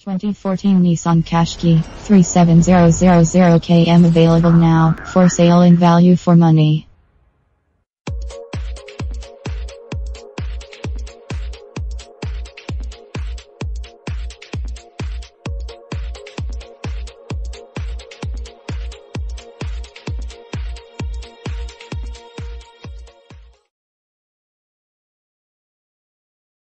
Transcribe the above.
2014 Nissan Qashqai 37000 KM available now. For sale in value for money.